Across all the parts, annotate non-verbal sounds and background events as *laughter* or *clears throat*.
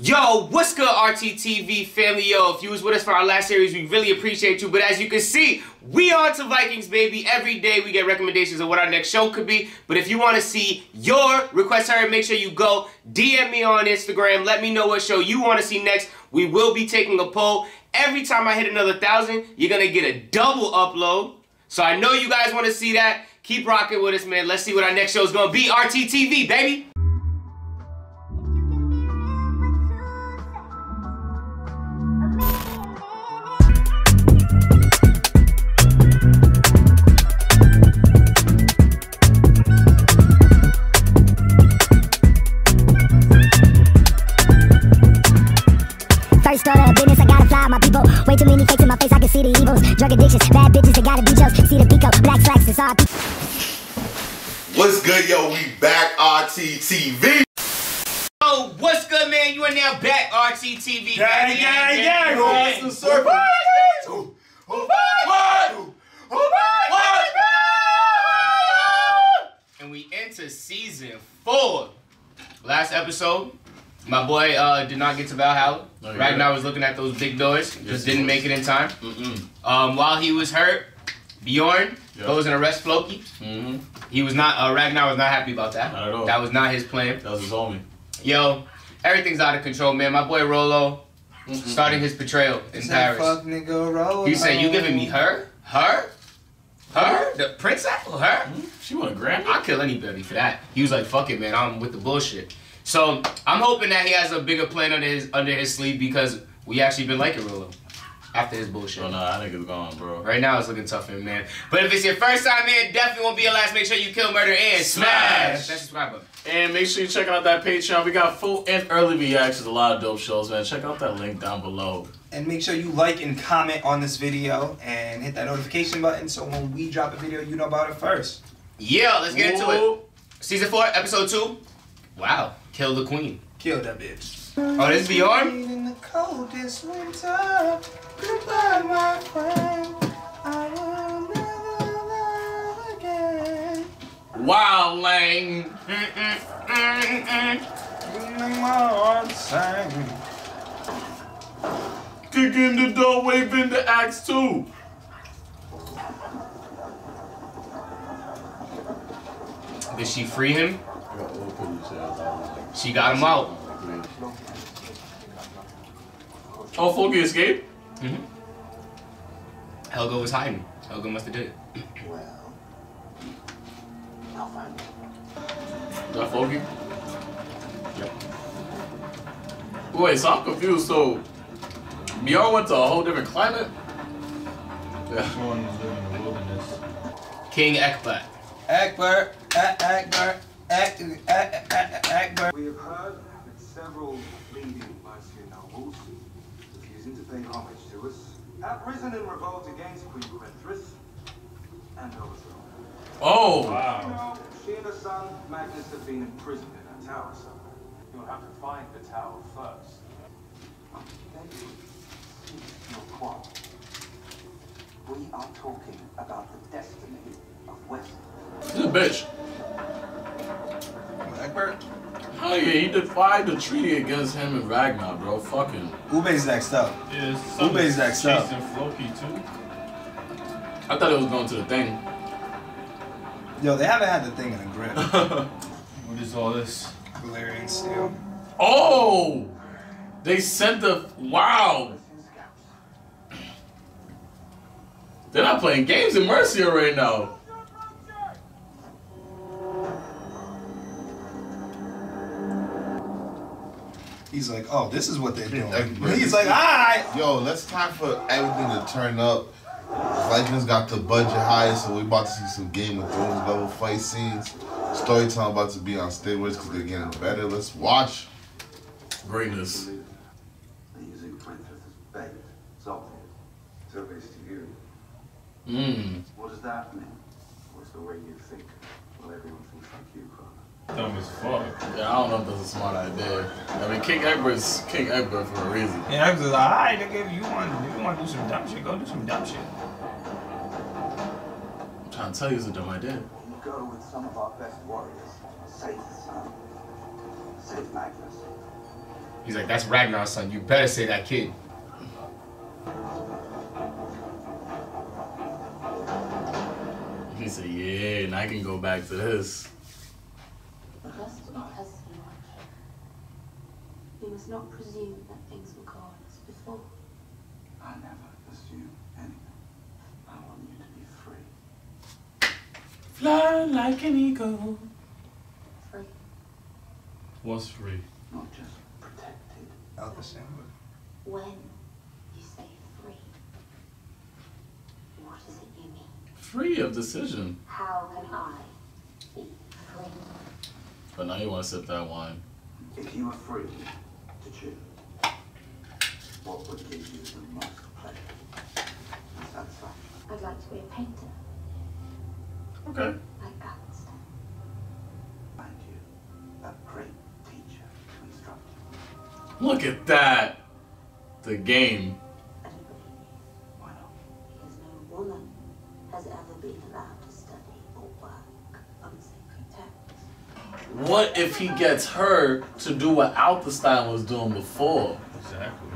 Yo, what's good RTTV family? Yo, if you was with us for our last series, we really appreciate you. But as you can see, we are to Vikings, baby. Every day we get recommendations of what our next show could be. But if you want to see your request heard, make sure you go DM me on Instagram. Let me know what show you want to see next. We will be taking a poll. Every time I hit another thousand, you're going to get a double upload. So I know you guys want to see that. Keep rocking with us, man. Let's see what our next show is going to be. RTTV, baby. Drug addictions, bad bitches, they gotta be jokes. See the pico, black slacks, it's all What's good, yo? We back RTTV. Oh, what's good, man? You are now back, RTTV. Gang? Who? What? Who? What? And we enter season four. Last episode, my boy uh, did not get to Valhalla. Oh, yeah. right was looking at those big doors. Yes, just he didn't make it in time. Mm-mm. Um, while he was hurt, Bjorn Yeah. goes and arrests Floki. Mm-hmm. He was not. Uh, Ragnar was not happy about that. Not at all. That was not his plan. That was his homie. Yo, everything's out of control, man. My boy Rollo Mm-mm. starting his betrayal in Paris. Fuck nigga Rollo. He said, "You giving me her, her, her, the princess, her." She want a Grammy? I'll kill anybody for that. He was like, "Fuck it, man. I'm with the bullshit." So I'm hoping that he has a bigger plan under his under his sleeve because we actually been liking Rollo after his bullshit. Bro, nah, that nigga's gone, bro. Right now it's looking tough for him, man. But if it's your first time, man, definitely won't be your last. Make sure you kill, murder, and smash Smash. that subscribe button. And make sure you're checking out that Patreon. We got full and early reactions, a lot of dope shows, man. Check out that link down below. And make sure you like and comment on this video and hit that notification button so when we drop a video, you know about it first. Yeah, let's get into it. Season four, episode two. Wow, kill the queen. Kill that bitch. Oh, this is Bjorn. In the coldest winter, goodbye, my friend. I will never love again. Wow, Lang. You make my heart sing. Kick in the door, wave in the axe too. Did she free him? She got him out. Oh, Floki escaped? Mm-hmm. Helga was hiding. Helga must have did it. Well, I'll find it. Got Floki? Yep. Wait, so I'm confused. So, Bjorn went to a whole different climate? Yeah. One's in the wilderness. King Ekbat. Akbar, A- Akbar, Ak- A- A- A- Akbar. We have heard that several leading Mercian nobles, refusing to pay homage to us, have risen in revolt against Queen Kwenthrith and overthrown her. Oh! You know, she and her son, Magnus, have been imprisoned in her tower somewhere. You'll have to find the tower first. Then you cease your quarrel. We are talking about the destiny of West. He's a bitch. Akbar. Oh yeah, he defied the treaty against him and Ragnar, bro. Fucking. Ubbe's next up. Yeah, Ubbe's next up. chasing Floki too. I thought it was going to the thing. Yo, they haven't had the thing in a grip. *laughs* What is all this? Valyrian steel. oh! They sent the. Wow! They're not playing games in Mercia right now. He's like, oh, this is what they're doing. Everybody- He's like, alright. Yo, let's time for everything to turn up. Vikings got the budget high, so we about to see some Game of Thrones level fight scenes. Storytelling about to be on steroids because they're getting better. Let's watch. Greatness. They're using Kwenthrith as bait, salted. So based to you. Mmm. What does that mean? What's the way you think? Well, everyone thinks like you, Father. Dumb as fuck. Yeah, I don't know if that's a smart idea. I mean, King Egbert's King Egbert for a reason. And I was like, alright, nigga, if you want, if you want to do some dumb shit, go do some dumb shit. I'm trying to tell you it's a dumb idea. You go with some of our best warriors. Save the son. Save Magnus. He's like, that's Ragnar's son. You better say that kid. He said, yeah, and I can go back to this. Just because you are king, you must not presume that things will go on as before. I never assume anything. I want you to be free. Fly like an eagle. Free. What's free? Not just protected. Out the same way. When you say free, what is it you mean? Free of decision. How can I be free? But now you want to sip that wine. If you were free to choose, what would give you the most pleasure and satisfaction? I'd like to be a painter, Okay. like Galveston. Find you a great teacher to instruct you. Look at that. The game. If he gets her to do what Athelstan was doing before? Exactly.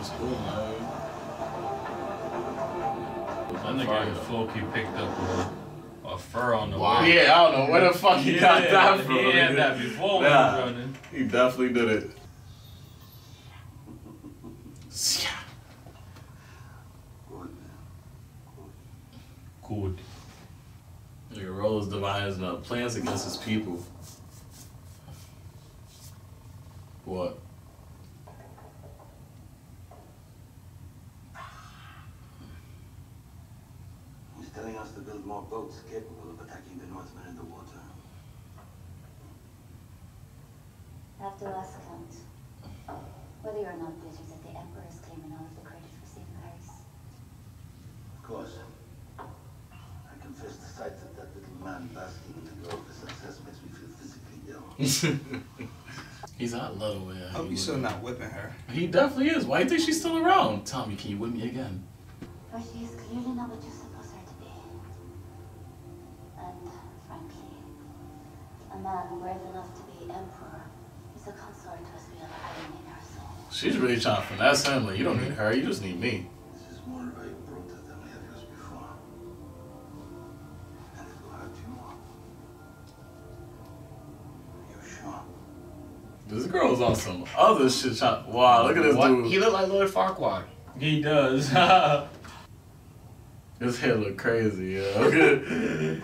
It's cool, man. That nigga Floki picked up a, a fur on the Wow. way. Yeah, I don't know where the fuck he got that from. He had that before Nah. we running. He definitely did it. Yeah. Good. Good. Nigga rolls divides up uh, plans against his people. What? He's telling us to build more boats capable of attacking the Northmen in the water. I have to ask Count whether you're not bitter that the Emperor is claiming all of the credit for saving Paris. Of course. I confess the sight of that little man basking in the glow of his success makes me feel physically ill. *laughs* He's not little man. I hope you're still not whipping her. He definitely is. Why do you think she's still around? Tell me, can you whip me again? For she is clearly not what you suppose her to be. And frankly, a man brave enough to be emperor is a consort who has real iron in her soul. She's really trying to finesse him. Like, you don't need her, you just need me. This girl's on some other shit. Trying, wow, look at this What? dude. He looked like Lord Farquaad. He does. *laughs* His hair look crazy, yo. *laughs*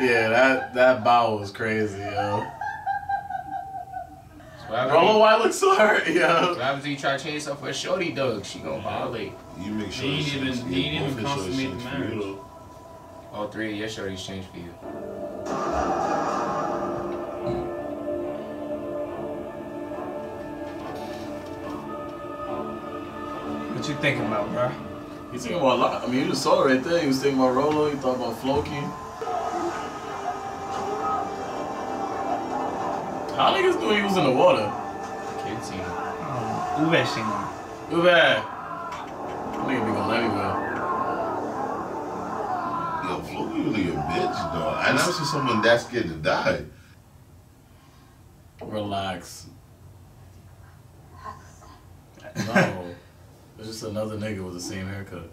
yeah, that that bow was crazy, yo. What happens, Rollo, why look so hurt, yo? what happens if you try to change yourself for a shorty dog? She gonna violate. You make sure He the ain't even- shit's- he ain't yeah, even both your shorts consummate the for you, marriage. All three of your shorties changed for you. Thinking about, bro? He's thinking about a lot. I mean, you just saw it right there. He was thinking about Rollo. He thought about Floki. How niggas knew he was in the water? Kid scene. Um, Uwe Shingon. Who bad? Nigga be going everywhere. Yo, Floki really a bitch, though. I never seen someone that scared to die. Relax. No. It's just another nigga with the same haircut.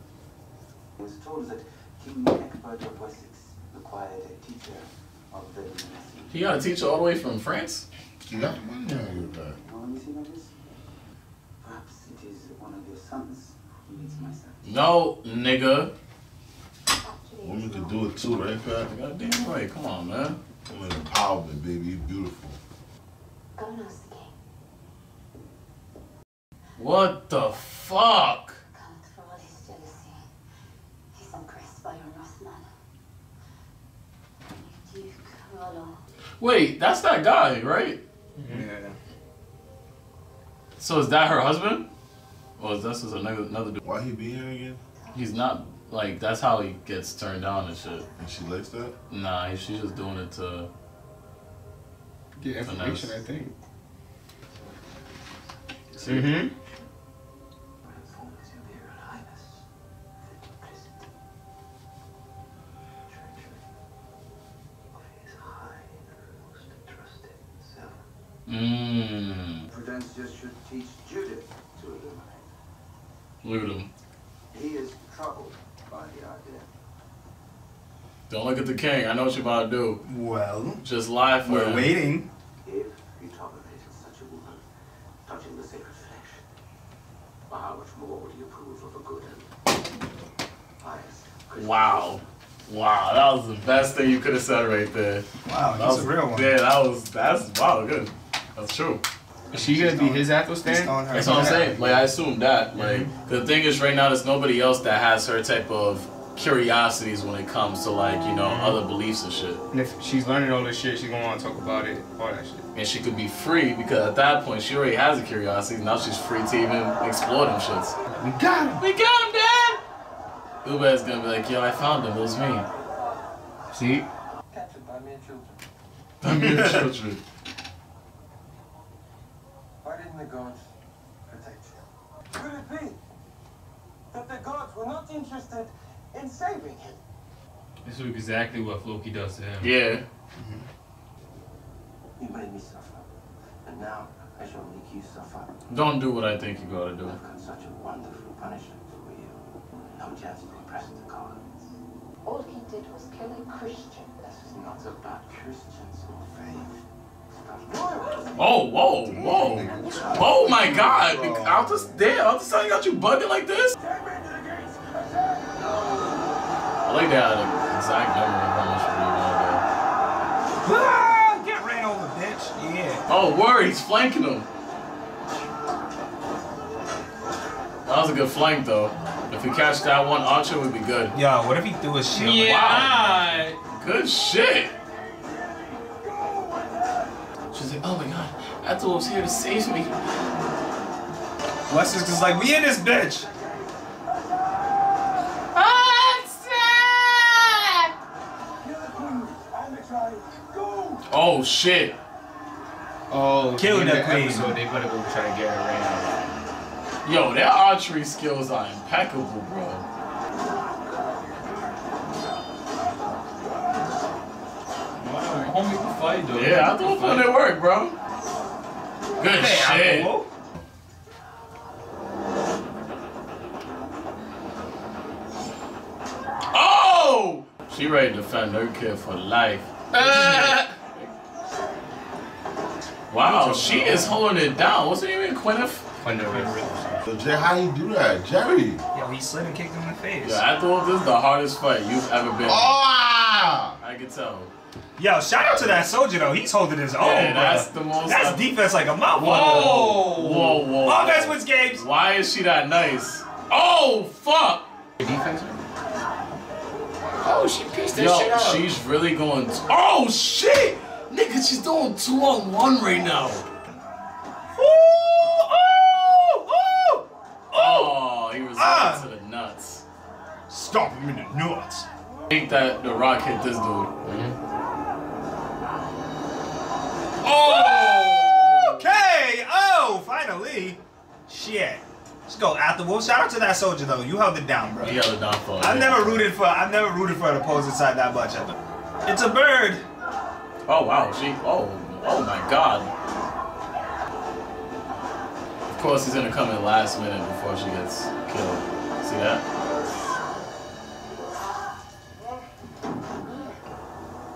I was told that King Egbert of Wessex required a teacher of the lunacy. He got a teacher all the way from France? You got the money on your back. You know anything of this? Perhaps it is one of your sons who needs my service. No, nigga. Actually, Women can do it too, right, Pat? Goddamn right. Come on, man. Women empowerment, baby. You're beautiful. Go and ask the king. What the fuck? Count for all his jealousy. He's impressed by your Northman. Duke Rollo. Wait, that's that guy, right? Yeah. So is that her husband? Or is this is another another dude? Why he be here again? He's not like that's how he gets turned down and shit. And she likes that? Nah, he- she's just doing it to Get information, Finesse. I think. Mm-hmm. Mmm. Amencia should teach Judith to illuminate. Look. He is troubled by the idea. Don't look at the king. I know what you're about to do. Well, Just lie for we're him. waiting. If you tolerated such a woman touching the sacred flesh, well, how much more would you approve of a good and pious Christian Wow. Wow, that was the best thing you could have said right there. Wow, That he's was a real one. Yeah, that was that's wow, good. That's true. Is she gonna be his He's Athelstan? throwing her That's what I'm saying. Like I assume that. Like the thing is, right now, there's nobody else that has her type of curiosities when it comes to like you know mm-hmm. other beliefs and shit. And if she's learning all this shit, she's gonna want to talk about it, all that shit. And she could be free because at that point she already has a curiosity. Now she's free to even explore them shits. We got him. We got him, Dad. Uber's gonna be like, yo, I found him. It was me. See? Captured by mere children. I'm your children. *laughs* Why the gods protect you? Could it be that the gods were not interested in saving him? This is exactly what Floki does to him. Yeah. Mm-hmm. You made me suffer, and now I shall make you suffer. Don't do what I think you gotta do. I've got such a wonderful punishment for you. No chance to impress the gods. All he did was kill a Christian. This is not about Christians or faith. It's about royalty. Oh, whoa, whoa. Oh my god. I'll just damn, I'll just tell you got you bugging like this. Take me to the gates. Attack! I like that the exact memory of how much free Ah, get ran over, bitch. Yeah. Oh, word, he's flanking him. That was a good flank though. If we catch that one, Archer would be good. Yo, what if he threw his shield? like- Wow. Good shit. My god, Aethelwulf's here to save me. Wes is just like, we in this bitch. Oh shit. Oh, killing that queen. So they better go try to get her around. Yo, their archery skills are impeccable, bro. Wow, homie fight though. Yeah, I thought put it work, bro. Good Hey, shit. Apple. Oh! She ready to defend her kid for life. *laughs* wow, she is holding it down. What's her name? again? Gwyneth? So Jay, how you do that, Jerry? Yo, he slid and kicked him in the face. Yeah, I thought this is the hardest fight you've ever been. in. Oh! I can tell. Yo, shout out to that soldier though. He's holding his own, Yeah, bro. that's the most. That's defense like a motherfucker. Whoa! Whoa! Whoa! Offense wins games. Why is she that nice? Oh fuck! Defense? Oh, she pieced that Yo, shit up. she's really going. T- oh shit! Nigga, she's doing two on one right now. Ooh, ooh, ooh. Oh, he was Ah. to the nuts. Stop him in the nuts. I think that the rock hit this dude. Oh! Okay. Oh, finally. Shit. Let's go after Wolf. Shout out to that soldier though. You held it down, bro. He held it down for I've never rooted for I've never rooted for an opposing side that much. It's a bird. Oh wow, she. Oh, oh my god. Of course, he's gonna come in last minute before she gets killed. See that?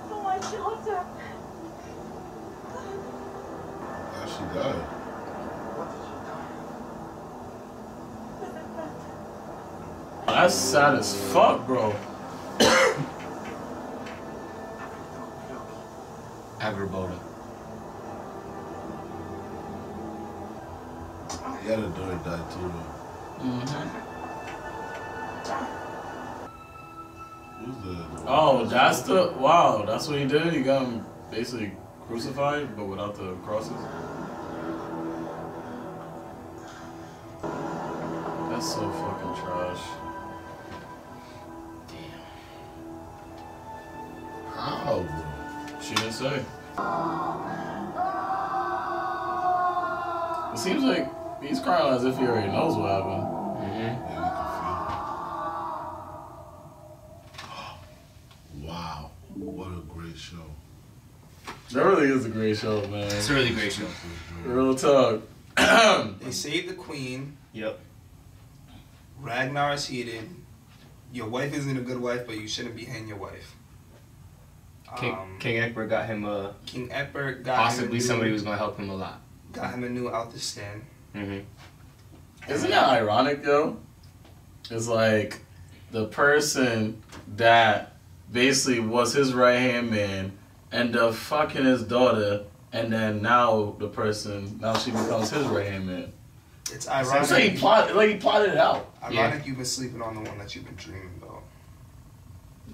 Oh, my daughter. How she died? That's sad as fuck, bro. Agriboda. He had a daughter die too, though. Mm-hmm. Who's the. Oh, that's the wow. That's what he did. He got him basically crucified, but without the crosses. That's so fucking trash. Damn. How. She didn't say. It seems like he's crying as if he already knows what happened. Yeah, you. Wow, what a great show. That really is a great show, man. It's a really great show. Real talk. *clears throat* They saved the queen. Yep. Ragnar is heated. Your wife isn't a good wife, but you shouldn't be hating your wife. King, Um, King Egbert got him a King Egbert got possibly him a new, somebody who's gonna help him a lot. got him a new out the stand. hmm Isn't that ironic though? It's like the person that basically was his right hand man ended up fucking his daughter, and then now the person now she becomes his right hand man. It's It's like he ironic. plotted, like he plotted it out. Ironic you've been sleeping on the one that you've been dreaming about.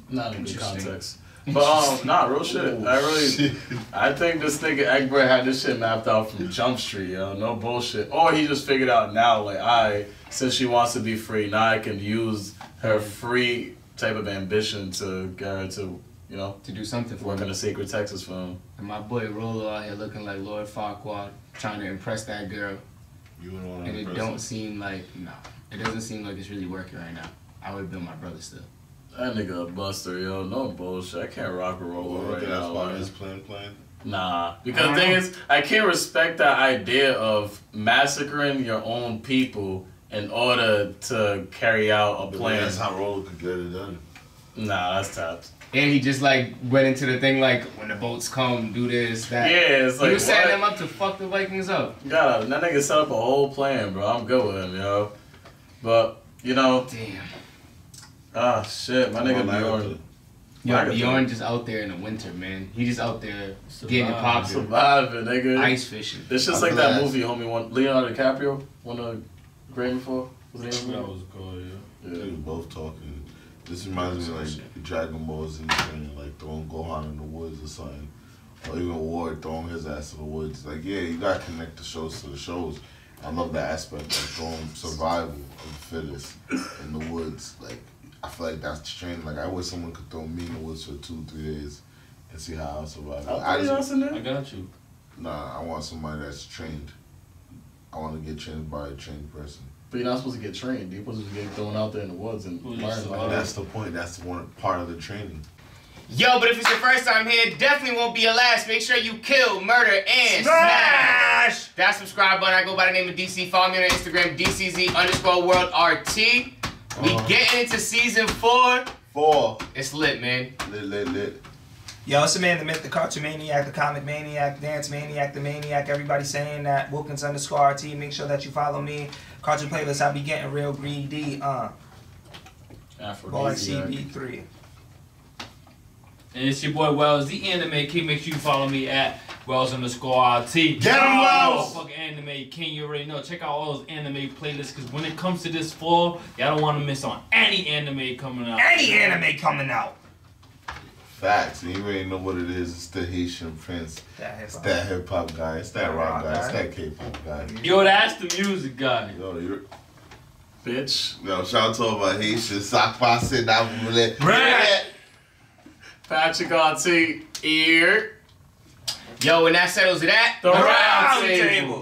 Not in good context. *laughs* But um, nah, real shit. I really, Shit. I think this nigga Egbert had this shit mapped out from Jump Street, yo. No bullshit. Or he just figured out now, like, I since she wants to be free, now I can use her free type of ambition to get her to, you know, To do something for work in him. a sacred Texas film. And my boy Rollo out here looking like Lord Farquaad, trying to impress that girl. You wouldn't want And it don't him. seem like no. It doesn't seem like it's really working right now. I would have been my brother still. That nigga a buster, yo. No bullshit. I can't rock and roll Well, right that's now. why man. his plan plan. Nah, because the thing is, I can't respect that idea of massacring your own people in order to carry out a But plan. that's how Rollo could get it done. Nah, that's tough. And he just like went into the thing like when the boats come, do this, that. Yeah, it's he like was setting what? them up to fuck the Vikings up. God, that nigga set up a whole plan, bro. I'm good with him, yo. But you know, Damn. ah, shit, my nigga Bjorn Yo, Agatha. Bjorn just out there in the winter, man. He just out there getting it surviving, nigga. ice fishing. It's just I like feel that movie, homie. One Leonardo DiCaprio won a Grammy for. What's the name That of was cool, yeah. it? They were both talking. This reminds me of like Dragon Balls and like throwing Gohan in the woods or something. Or even Ward throwing his ass in the woods. Like, yeah, you gotta connect the shows to the shows. I love that aspect of throwing survival of the fittest in the woods. Like, I feel like that's the training. Like, I wish someone could throw me in the woods for two, three days and see how I'll survive. I'll I put just, us in I got you. nah, I want somebody that's trained. I want to get trained by a trained person. But you're not supposed to get trained. You're supposed to get thrown out there in the woods and learn. Like, that's the point. That's one part of the training. Yo, but if it's your first time here, definitely won't be your last. Make sure you kill, murder, and smash. Smash! That subscribe button. I go by the name of DC. Follow me on Instagram, DCZ underscore world RT. We Uh-huh. getting into season four. Four. It's lit, man. Lit, lit, lit. Yo, it's the man, the myth, the cartoon maniac, the comic maniac, dance maniac, the maniac. Everybody saying that Wilkins underscore RT. Make sure that you follow me. Cartoon playlist. I'll be getting real greedy. Uh, boy Aphrodisiac. CB3. And it's your boy Wellz, the anime king. Make sure you follow me at Wellz underscore RT. Get 'em, Wellz! Fuck anime king, you already know. Check out all those anime playlists because when it comes to this fall, y'all don't want to miss on any anime coming out. Any anime coming out. Facts. And you already know what it is. It's the Haitian Prince. That It's that hip hop guy. It's that rock guy. It's that K-pop guy. Yo, that's the music guy. Yo, you're. Bitch. Yo, shout out to all my Haitian sock passe that roulette. Right. Patrick RT. Ear. Yo, and that settles it at The Round round table. table.